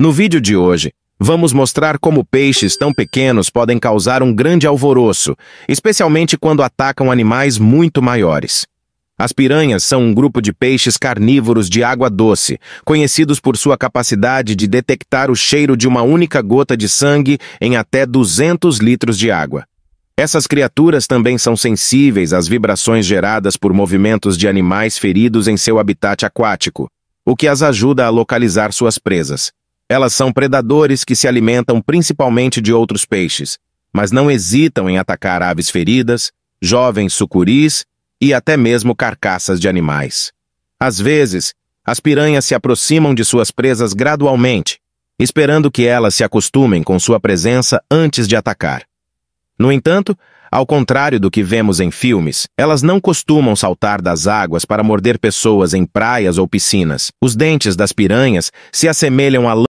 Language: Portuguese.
No vídeo de hoje, vamos mostrar como peixes tão pequenos podem causar um grande alvoroço, especialmente quando atacam animais muito maiores. As piranhas são um grupo de peixes carnívoros de água doce, conhecidos por sua capacidade de detectar o cheiro de uma única gota de sangue em até 200 litros de água. Essas criaturas também são sensíveis às vibrações geradas por movimentos de animais feridos em seu habitat aquático, o que as ajuda a localizar suas presas. Elas são predadores que se alimentam principalmente de outros peixes, mas não hesitam em atacar aves feridas, jovens sucuris e até mesmo carcaças de animais. Às vezes, as piranhas se aproximam de suas presas gradualmente, esperando que elas se acostumem com sua presença antes de atacar. No entanto, ao contrário do que vemos em filmes, elas não costumam saltar das águas para morder pessoas em praias ou piscinas. Os dentes das piranhas se assemelham a